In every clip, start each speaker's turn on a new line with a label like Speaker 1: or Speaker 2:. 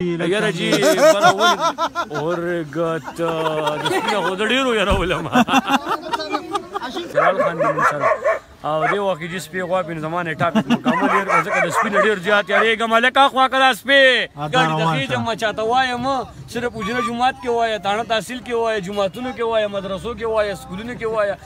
Speaker 1: یاره جی بره ولې اورګت د سپینه خو د ډېرو یاره ولم جلال خان دې سره او دې وخت کې چې سپی غوا پین زمانه ټاپک مکمل ډېر ځکه د سپی ډېر زیات یارېږم هلکه خوا کړه سپی ګاډي ته خېږم چاته وایم صرف اجره جومات کې وایه تاڼه تحصیل کې وایه جوماتونو کې وایه مدرسو کې وایه سکولونو کې وایه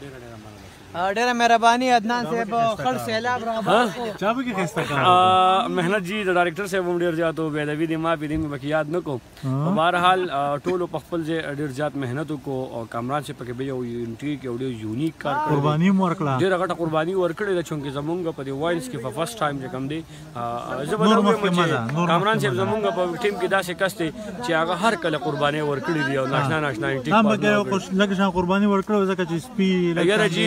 Speaker 1: ډیره ډیره مننه
Speaker 2: ډیره مهرباني عدنان صاحب خړ سیلاب را باندې
Speaker 3: چا به کې خسته کار
Speaker 1: مهنت جی د ډایریکټر صاحب هم ډیر زیات او بیدوی دی ما به دې مې یاد نکو په هر حال ټولو په خپل ځای ډیر زیات مهنت وکړو او کامران صاحب کې به یو یونټی کې ډیر یونیک کار کړو
Speaker 3: قرباني مو ورکړه
Speaker 1: ډیره غټه قرباني ورکړې ده چې زمونږ په دی واینس کې په فرست ټایم چې کم دی زه به دا
Speaker 3: ووایم
Speaker 1: چې کامران صاحب زمونږ په ټیم کې داسې کس دی چې هغه هر کله قرباني ورکړي دی او ناشنا ناشنا یې ټیک پاتې دی
Speaker 3: خوش لکه شان قرباني ورکړو ځکه چې سپي
Speaker 1: یاره جی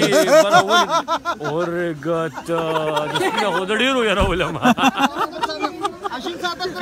Speaker 1: اور ګت د سپي خو ډیرو یاره علماء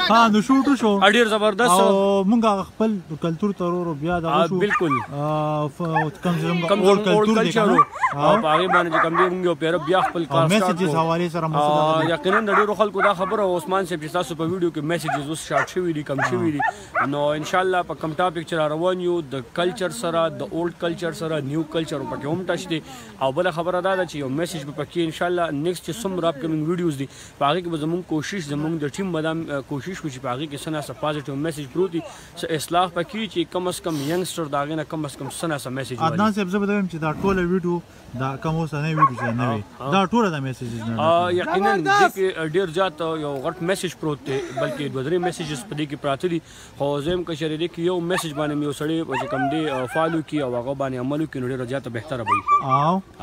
Speaker 3: ها نو شوټو شو
Speaker 1: ډیر زبردست
Speaker 3: او مونږ خپل کلچر ترور بیا دا شو
Speaker 1: بالکل
Speaker 3: کوم زموږ
Speaker 1: اور
Speaker 3: کلچر دی
Speaker 1: او په هغه باندې چې کوم دی موږ پیر بیا خپل کار میسجز
Speaker 3: حواله سره مسله
Speaker 1: یقینا د ډیرو خلکو دا خبره عثمان صاحب چې تاسو په ویډیو کې میسجز اوس شارټ شوی دي کم شوی دي نو ان شاء الله په کم ټاپک چې روان یو د کلچر سره د اولډ کلچر سره نیو کلچر په کې هم ټچ دي او بل خبره دا ده چې یو میسج په کې ان شاء الله نیکسټ چې سم راپ کمینګ ویډیوز دي په هغه کې به زموږ کوشش زموږ د ټیم بدام کوشش وشي په هغه کې سنا سپازټیو میسج پروتي څه اصلاح پکی چی کم از کم ینګسټر د هغه نه کم از کم څه نه څه میسج والی.
Speaker 3: عدنان صاحب زه به دریم چې دا ټوله ویډیو دا کوم اوسنۍ ویډیو چې نه وي دا ټوله د میسجز نه
Speaker 1: ا یقینا دې کې ډیر زیات یو غټ میسج پروت دی بلکې دوه درې میسجز په دې کې پراته دي خو زم که شری دې کې یو میسج باندې یو سړی چې کم دی فالو کی او هغه باندې عملو کې ډیر زیات بهتره وي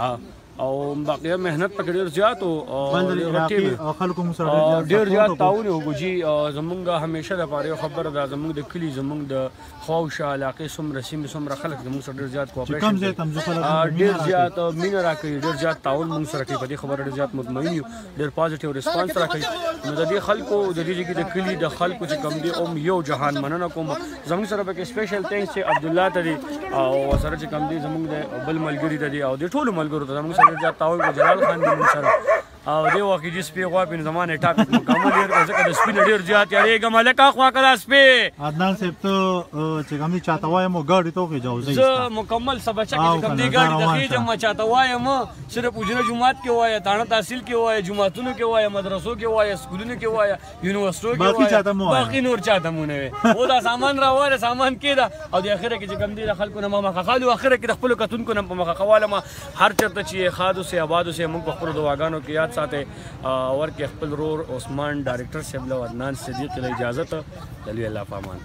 Speaker 3: او
Speaker 1: او بقیه مهنت پکې ډیر زیات او
Speaker 3: خلکو مو سره
Speaker 1: ډیر زیات تعاون وګوجی زمونږه همیشه د پاره خبره ده زمونږ د کلی زمونږ د خوښه علاقې سم رسیم سم خلک زمونږ سره ډیر زیات کوپریشن ډیر زیات مینه راکړي ډیر زیات تعاون مونږ سره کوي په دې خبره ډیر زیات مطمئن یو ډیر پازیټیو ریسپانس راکړي نو د دې خلکو د دې ځګي د کلی د خلکو چې کم دي اوم یو جهان مننه کوم زموږ سره به کې سپیشل ثانکس چې عبد الله ته دي او سره چې کم دي زموږ د بل ملګری ته دي او د ټولو ملګرو ته زموږ سره زیات تاول کو جلال خان دي موږ سره او دی وخت کې سپي غوا په زمانه ټاپک مکمل ډیر ځکه د سپي ډیر زیات یاري ګم لکه خوا کلا سپي
Speaker 3: عدنان صاحب ته چې کوم دي چاته وایم ګاډي ته خو جوړځي
Speaker 1: زه مکمل سبا چې کوم
Speaker 3: دي
Speaker 1: ګاډي ته خېجم چاته وایم صرف اجره جماعت کې وایې تاڼه تحصیل کې وایې جماعتونو کې وایې مدرسو کې وایې سکولونو کې وایې یونیورسټو کې
Speaker 3: باقی چاته مو
Speaker 1: باقی نور چاته مو نه او دا سامان راواله سامان کې دا او د اخره کې چې کم دي خلکو نه ما مخه خالو اخره کې د خپل کتونکو نه په مخه خواله ما هر چرته چې خادو سه آبادو سه موږ په خپل دواګانو کې یاد ساته اور کې خپل رور عثمان ډایریکټر شیبل عدنان صدیق له اجازه ته لوی الله پامان